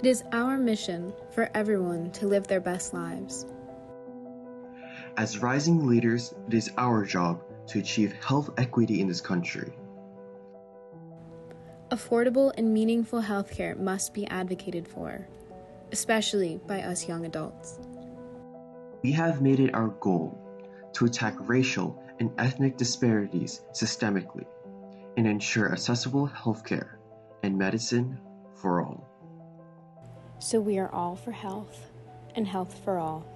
It is our mission for everyone to live their best lives. As rising leaders, it is our job to achieve health equity in this country. Affordable and meaningful healthcare must be advocated for, especially by us young adults. We have made it our goal to attack racial and ethnic disparities systemically and ensure accessible healthcare and medicine for all. So we are all for health and health for all.